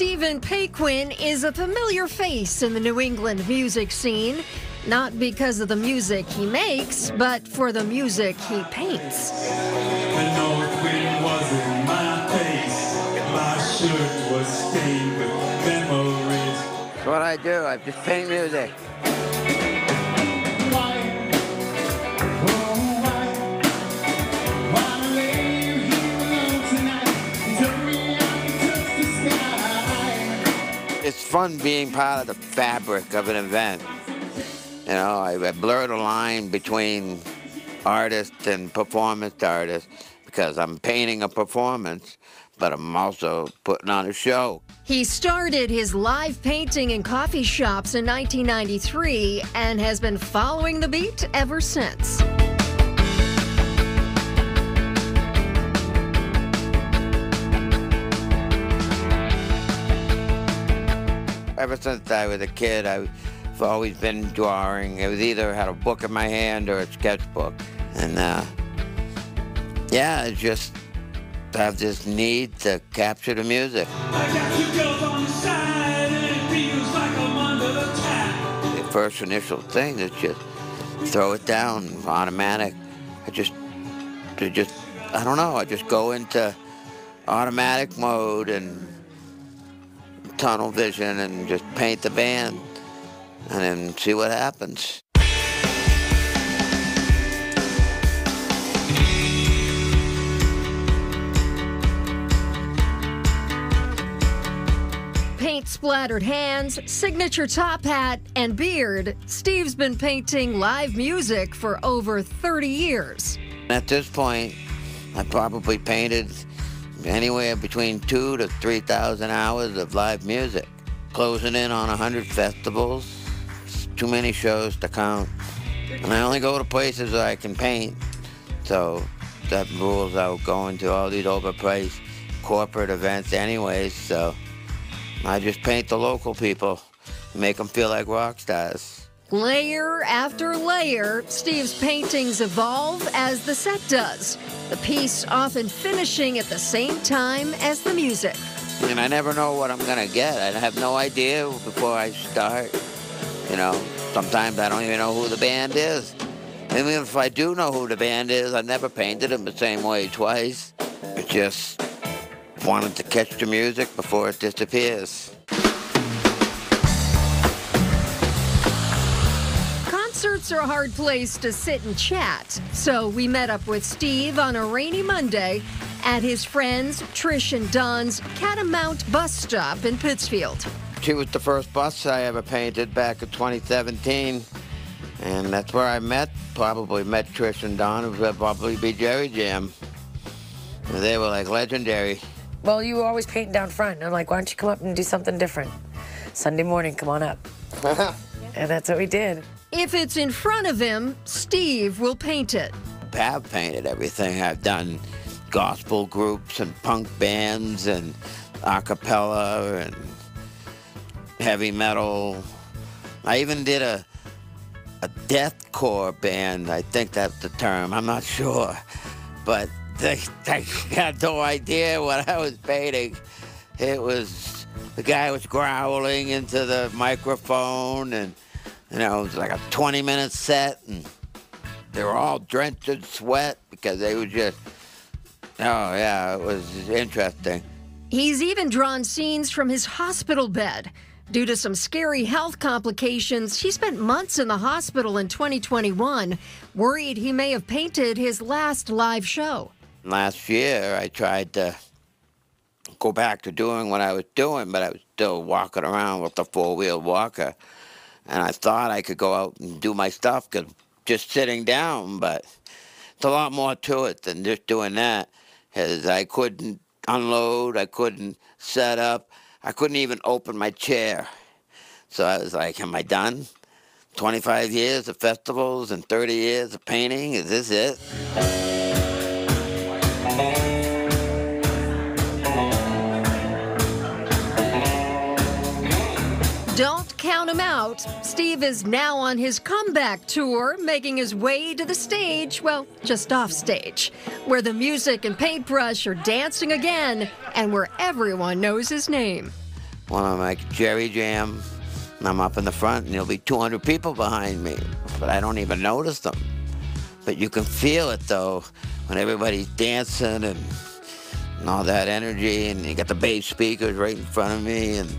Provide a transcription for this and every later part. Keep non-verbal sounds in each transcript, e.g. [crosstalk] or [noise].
Paquin is a familiar face in the New England music scene, not because of the music he makes, but for the music he paints. The north wind was in my face. My shirt was stained with memories. That's what I do. I just paint music. Fun being part of the fabric of an event. You know, I, I blur the line between artist and performance artist because I'm painting a performance, but I'm also putting on a show. He started his live painting in coffee shops in 1993 and has been following the beat ever since. Ever since I was a kid, I've always been drawing. I was either had a book in my hand or a sketchbook. And uh, yeah, it's just have this need to capture the music. I got two girls on the side, and it feels like I'm under attack. The first initial thing is just throw it down, automatic. I just, I just, I don't know. I just go into automatic mode and tunnel vision and just paint the band and then see what happens. Paint splattered hands, signature top hat, and beard, Steve's been painting live music for over 30 years. At this point, I probably painted anywhere between two to 3,000 hours of live music. Closing in on 100 festivals. It's too many shows to count. And I only go to places where I can paint. So that rules out going to all these overpriced corporate events anyways. So I just paint the local people, make them feel like rock stars. Layer after layer, Steve's paintings evolve as the set does, the piece often finishing at the same time as the music. And I never know what I'm gonna get. I have no idea before I start. You know, sometimes I don't even know who the band is. Even if I do know who the band is, I never painted them the same way twice. I just wanted to catch the music before it disappears. Concerts are a hard place to sit and chat, so we met up with Steve on a rainy Monday at his friends Trish and Don's Catamount bus stop in Pittsfield. She was the first bus I ever painted back in 2017. And that's where I met, probably met Trish and Don. It would probably be Jerry Jam. They were like legendary. Well, you were always painting down front. And I'm like, why don't you come up and do something different? Sunday morning, come on up. [laughs] and that's what we did. If it's in front of him, Steve will paint it. I've painted everything. I've done gospel groups and punk bands and a cappella and heavy metal. I even did a a deathcore band. I think that's the term. I'm not sure, but they, [laughs] they had no idea what I was painting. It was the guy was growling into the microphone, and you know it was like a 20 minute set, and they were all drenched in sweat because they were just. Oh yeah, it was interesting. He's even drawn scenes from his hospital bed. Due to some scary health complications, he spent months in the hospital in 2021, worried he may have painted his last live show. Last year, I tried to go back to doing what I was doing, but I was still walking around with the four wheel walker. And I thought I could go out and do my stuff 'cause just sitting down, but it's a lot more to it than just doing that. 'Cause I couldn't unload, I couldn't set up, I couldn't even open my chair. So I was like, am I done? 25 years of festivals and 30 years of painting, is this it? Don't count him out. Steve is now on his comeback tour, making his way to the stage, well, just off stage, where the music and paintbrush are dancing again and where everyone knows his name. when I'm like Jerry Jam, and I'm up in the front, and there'll be 200 people behind me, but I don't even notice them. But you can feel it though when everybody's dancing and, and all that energy, and you got the bass speakers right in front of me, and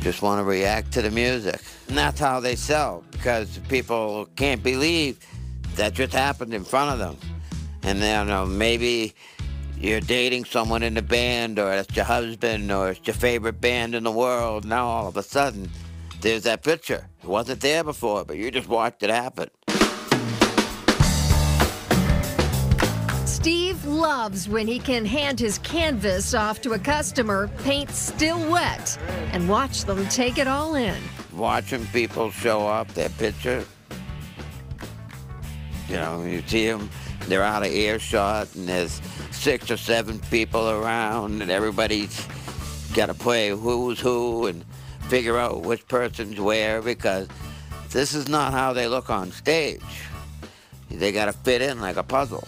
just want to react to the music. And that's how they sell because people can't believe that just happened in front of them. And then uh, maybe you're dating someone in the band, or it's your husband, or it's your favorite band in the world. Now all of a sudden, there's that picture. It wasn't there before, but you just watched it happen. Loves when he can hand his canvas off to a customer, paint still wet, and watch them take it all in. Watching people show up, their picture. You know, you see them, they're out of earshot, and there's six or seven people around, and everybody's got to play who's who and figure out which person's where because this is not how they look on stage. They got to fit in like a puzzle.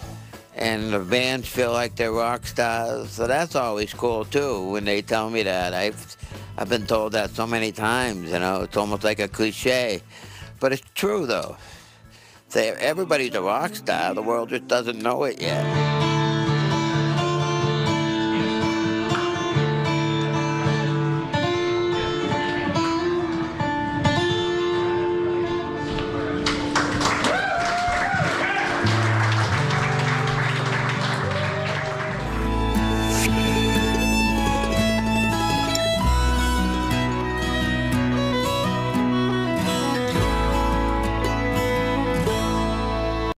And the bands feel like they're rock stars, so that's always cool too when they tell me that. I've, I've been told that so many times, you know, it's almost like a cliche. But it's true though. They, everybody's a rock star, the world just doesn't know it yet.